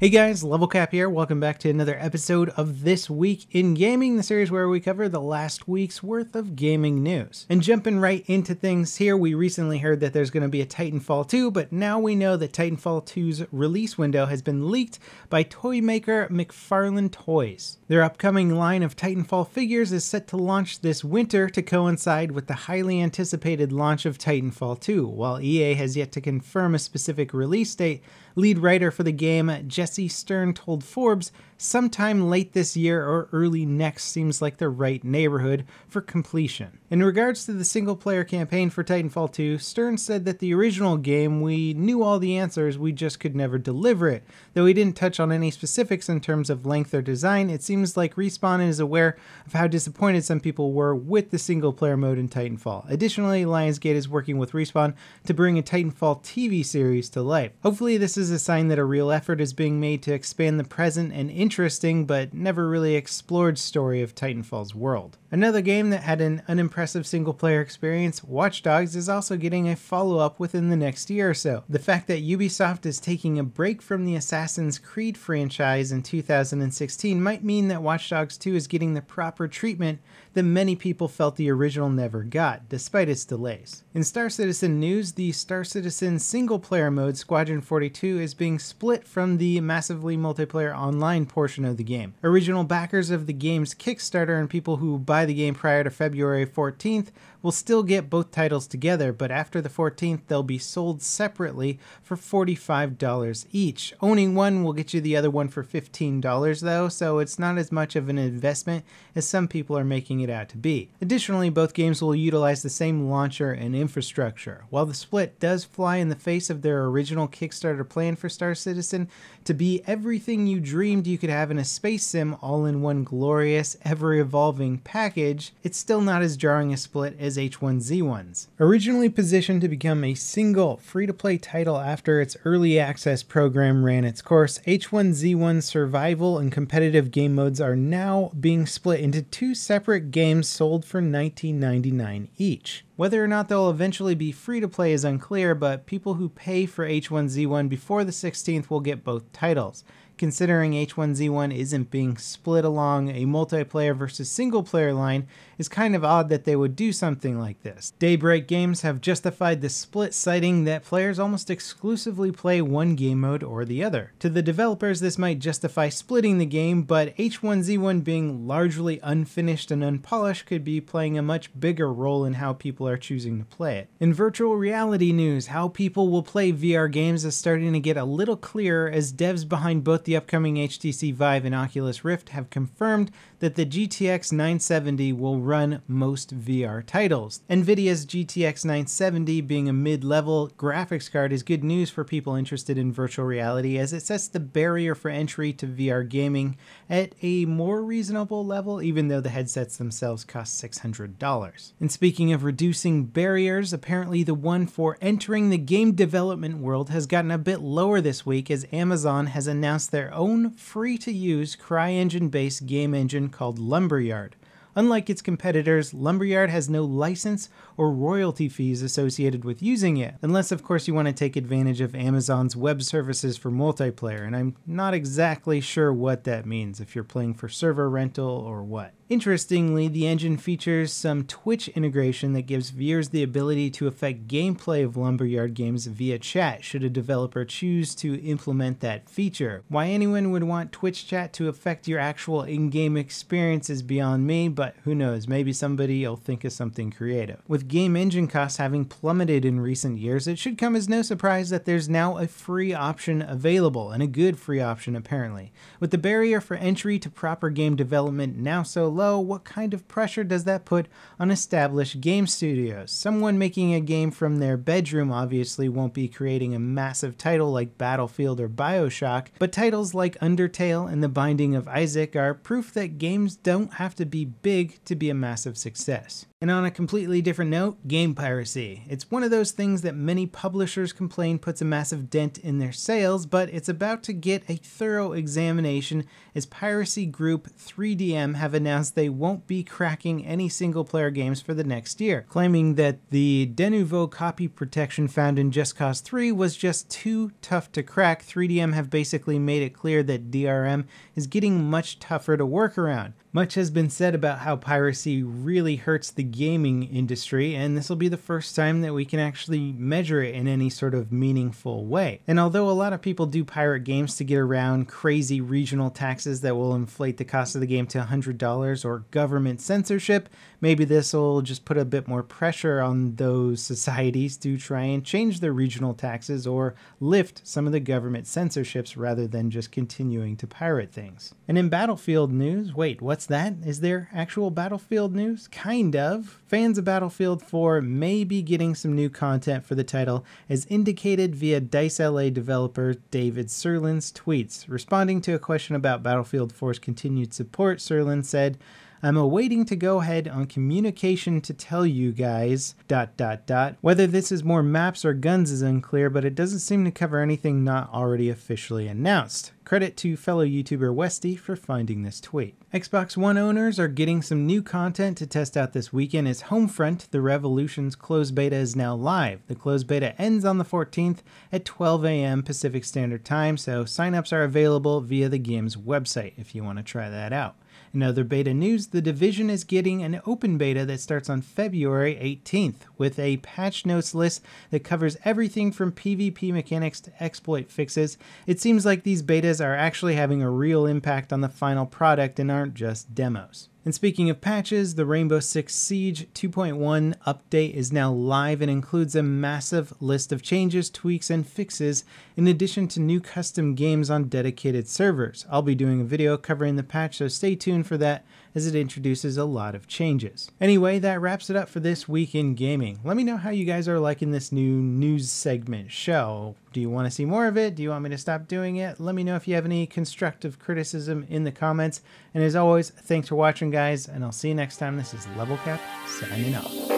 Hey guys, Level Cap here. Welcome back to another episode of This Week in Gaming, the series where we cover the last week's worth of gaming news. And jumping right into things here, we recently heard that there's going to be a Titanfall 2, but now we know that Titanfall 2's release window has been leaked by toy maker McFarlane Toys. Their upcoming line of Titanfall figures is set to launch this winter to coincide with the highly anticipated launch of Titanfall 2. While EA has yet to confirm a specific release date, lead writer for the game, Jesse Stern, told Forbes sometime late this year or early next seems like the right neighborhood for completion. In regards to the single player campaign for Titanfall 2, Stern said that the original game, we knew all the answers, we just could never deliver it. Though he didn't touch on any specifics in terms of length or design, it seems like Respawn is aware of how disappointed some people were with the single player mode in Titanfall. Additionally, Lionsgate is working with Respawn to bring a Titanfall TV series to life. Hopefully, this is a sign that a real effort is being made to expand the present and interesting but never really explored story of Titanfall's world. Another game that had an unimpressive single player experience, Watch Dogs, is also getting a follow up within the next year or so. The fact that Ubisoft is taking a break from the Assassin's Creed franchise in 2016 might mean that Watch Dogs 2 is getting the proper treatment that many people felt the original never got, despite its delays. In Star Citizen news, the Star Citizen single player mode Squadron 42 is being split from the massively multiplayer online portion of the game. Original backers of the game's Kickstarter and people who buy the game prior to February 14th will still get both titles together, but after the 14th, they'll be sold separately for $45 each. Owning one will get you the other one for $15 though, so it's not as much of an investment as some people are making it out to be. Additionally, both games will utilize the same launcher and infrastructure. While the split does fly in the face of their original Kickstarter plan for Star Citizen to be everything you dreamed you could have in a space sim all in one glorious, ever evolving package, it's still not as jarring a split as H1Z1's. Originally positioned to become a single free to play title after its early access program ran its course, H1Z1's survival and competitive game modes are now being split into two separate games sold for $19.99 each. Whether or not they'll eventually be free to play is unclear, but people who pay for H1Z1 before the 16th will get both titles considering H1Z1 isn't being split along a multiplayer versus single player line, is kind of odd that they would do something like this. Daybreak Games have justified the split, citing that players almost exclusively play one game mode or the other. To the developers, this might justify splitting the game, but H1Z1 being largely unfinished and unpolished could be playing a much bigger role in how people are choosing to play it. In virtual reality news, how people will play VR games is starting to get a little clearer as devs behind both the upcoming HTC Vive and Oculus Rift have confirmed that the GTX 970 will run most VR titles. Nvidia's GTX 970 being a mid-level graphics card is good news for people interested in virtual reality as it sets the barrier for entry to VR gaming at a more reasonable level even though the headsets themselves cost $600. And speaking of reducing barriers, apparently the one for entering the game development world has gotten a bit lower this week as Amazon has announced their own free-to-use CryEngine-based game engine called Lumberyard. Unlike its competitors, Lumberyard has no license or royalty fees associated with using it, unless of course you want to take advantage of Amazon's web services for multiplayer, and I'm not exactly sure what that means, if you're playing for server rental or what. Interestingly, the engine features some Twitch integration that gives viewers the ability to affect gameplay of Lumberyard games via chat should a developer choose to implement that feature. Why anyone would want Twitch chat to affect your actual in-game experience is beyond me, but who knows, maybe somebody will think of something creative. With game engine costs having plummeted in recent years, it should come as no surprise that there's now a free option available, and a good free option apparently. With the barrier for entry to proper game development now so low, what kind of pressure does that put on established game studios? Someone making a game from their bedroom obviously won't be creating a massive title like Battlefield or Bioshock, but titles like Undertale and The Binding of Isaac are proof that games don't have to be big to be a massive success. And on a completely different note, game piracy. It's one of those things that many publishers complain puts a massive dent in their sales, but it's about to get a thorough examination as piracy group 3DM have announced they won't be cracking any single player games for the next year, claiming that the Denuvo copy protection found in Just Cause 3 was just too tough to crack. 3DM have basically made it clear that DRM is getting much tougher to work around. Much has been said about how piracy really hurts the gaming industry, and this will be the first time that we can actually measure it in any sort of meaningful way. And although a lot of people do pirate games to get around crazy regional taxes that will inflate the cost of the game to $100 or government censorship, maybe this will just put a bit more pressure on those societies to try and change their regional taxes or lift some of the government censorships rather than just continuing to pirate things. And in Battlefield news, wait, what's that? Is there actual Battlefield news? Kind of. Fans of Battlefield 4 may be getting some new content for the title, as indicated via Dice LA developer David Sirland's tweets. Responding to a question about Battlefield 4's continued support, Sirland said, I'm awaiting to go ahead on communication to tell you guys, dot dot dot. Whether this is more maps or guns is unclear, but it doesn't seem to cover anything not already officially announced. Credit to fellow YouTuber Westy for finding this tweet. Xbox One owners are getting some new content to test out this weekend as Homefront, the Revolution's closed beta is now live. The closed beta ends on the 14th at 12 a.m. Pacific Standard Time, so signups are available via the game's website if you want to try that out. In other beta news, The Division is getting an open beta that starts on February 18th with a patch notes list that covers everything from PvP mechanics to exploit fixes. It seems like these betas are actually having a real impact on the final product and aren't just demos. And speaking of patches, the Rainbow Six Siege 2.1 update is now live and includes a massive list of changes, tweaks, and fixes, in addition to new custom games on dedicated servers. I'll be doing a video covering the patch, so stay tuned for that as it introduces a lot of changes. Anyway, that wraps it up for this week in gaming. Let me know how you guys are liking this new news segment show. Do you want to see more of it? Do you want me to stop doing it? Let me know if you have any constructive criticism in the comments. And as always, thanks for watching, guys, and I'll see you next time. This is Level Cap signing off.